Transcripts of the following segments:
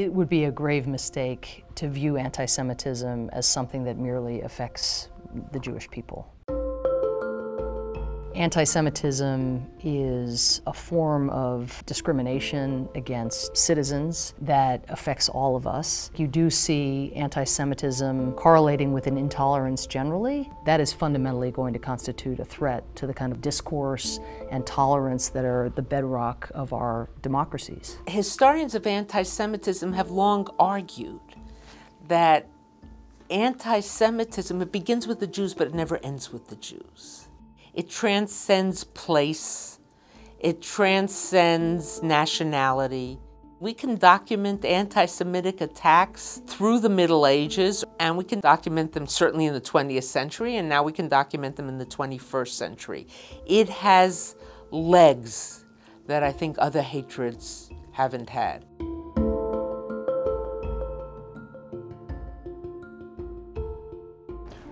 It would be a grave mistake to view anti Semitism as something that merely affects the Jewish people. Anti Semitism is a form of discrimination against citizens that affects all of us. You do see anti Semitism correlating with an intolerance generally. That is fundamentally going to constitute a threat to the kind of discourse and tolerance that are the bedrock of our democracies. Historians of anti Semitism have long argued that anti Semitism, it begins with the Jews, but it never ends with the Jews. It transcends place, it transcends nationality. We can document anti Semitic attacks through the Middle Ages, and we can document them certainly in the 20th century, and now we can document them in the 21st century. It has legs that I think other hatreds haven't had.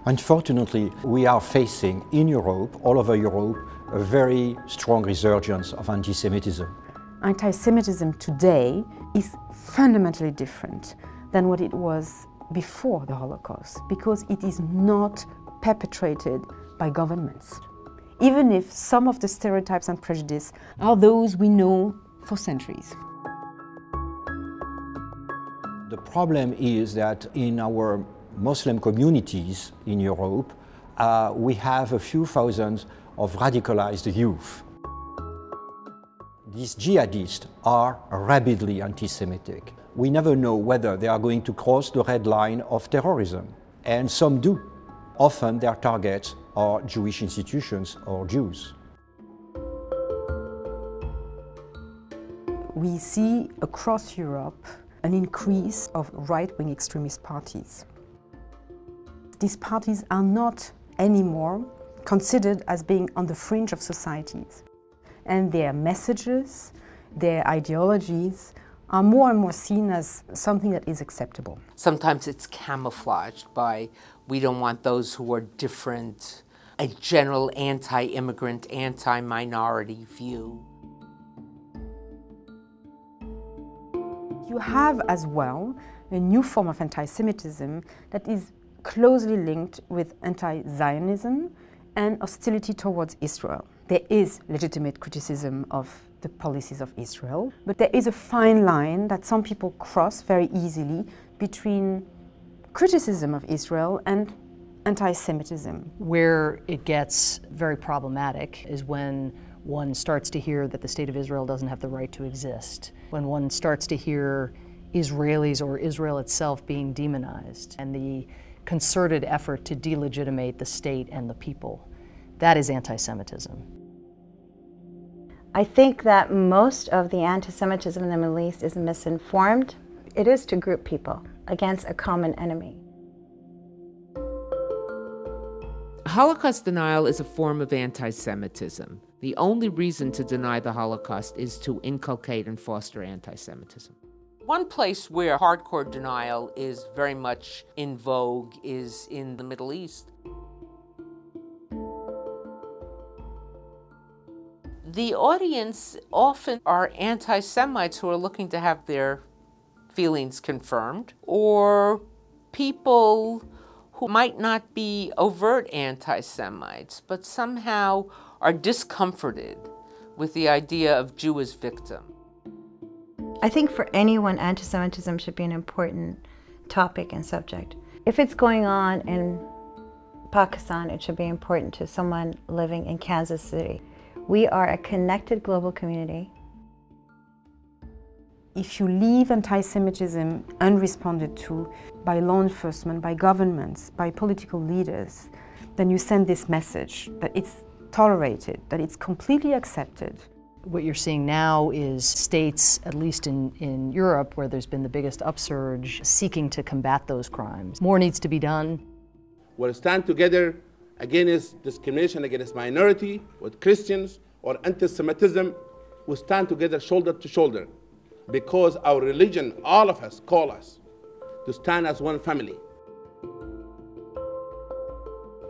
Unfortunately, we are facing in Europe, all over Europe, a very strong resurgence of anti-Semitism. Anti-Semitism today is fundamentally different than what it was before the Holocaust because it is not perpetrated by governments. Even if some of the stereotypes and prejudice are those we know for centuries. The problem is that in our Muslim communities in Europe, uh, we have a few thousands of radicalized youth. These jihadists are rabidly anti-Semitic. We never know whether they are going to cross the red line of terrorism, and some do. Often their targets are Jewish institutions or Jews. We see across Europe an increase of right-wing extremist parties these parties are not anymore considered as being on the fringe of societies. And their messages, their ideologies are more and more seen as something that is acceptable. Sometimes it's camouflaged by we don't want those who are different, a general anti-immigrant, anti-minority view. You have as well a new form of anti-Semitism that is closely linked with anti-Zionism and hostility towards Israel. There is legitimate criticism of the policies of Israel, but there is a fine line that some people cross very easily between criticism of Israel and anti-Semitism. Where it gets very problematic is when one starts to hear that the state of Israel doesn't have the right to exist, when one starts to hear Israelis or Israel itself being demonized, and the concerted effort to delegitimate the state and the people. That is anti-Semitism. I think that most of the anti-Semitism in the Middle East is misinformed. It is to group people against a common enemy. Holocaust denial is a form of anti Semitism. The only reason to deny the Holocaust is to inculcate and foster anti Semitism. One place where hardcore denial is very much in vogue is in the Middle East. The audience often are anti Semites who are looking to have their feelings confirmed, or people who might not be overt anti Semites, but somehow are discomforted with the idea of Jew as victim. I think for anyone, anti-Semitism should be an important topic and subject. If it's going on in Pakistan, it should be important to someone living in Kansas City. We are a connected global community. If you leave anti-Semitism unresponded to by law enforcement, by governments, by political leaders, then you send this message that it's tolerated, that it's completely accepted. What you're seeing now is states, at least in, in Europe, where there's been the biggest upsurge, seeking to combat those crimes. More needs to be done. We'll stand together against discrimination against minority, with Christians, or anti-Semitism. We stand together shoulder to shoulder because our religion, all of us, call us to stand as one family.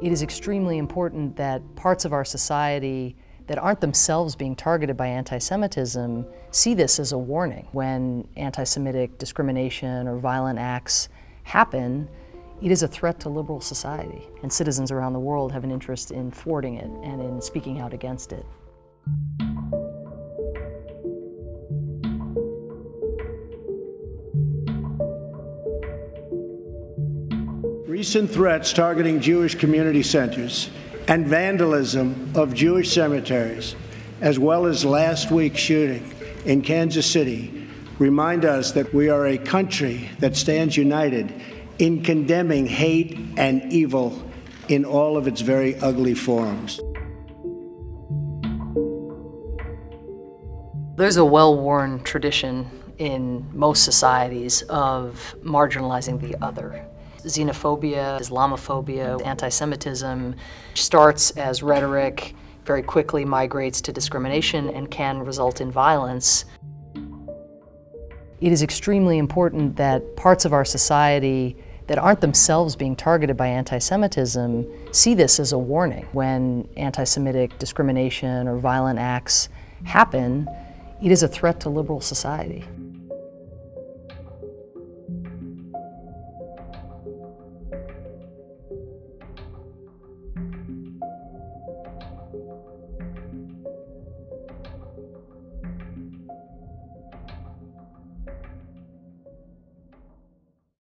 It is extremely important that parts of our society that aren't themselves being targeted by anti Semitism see this as a warning. When anti Semitic discrimination or violent acts happen, it is a threat to liberal society, and citizens around the world have an interest in thwarting it and in speaking out against it. Recent threats targeting Jewish community centers and vandalism of Jewish cemeteries, as well as last week's shooting in Kansas City, remind us that we are a country that stands united in condemning hate and evil in all of its very ugly forms. There's a well worn tradition in most societies of marginalizing the other. Xenophobia, Islamophobia, anti Semitism starts as rhetoric, very quickly migrates to discrimination, and can result in violence. It is extremely important that parts of our society that aren't themselves being targeted by anti Semitism see this as a warning. When anti Semitic discrimination or violent acts happen, it is a threat to liberal society.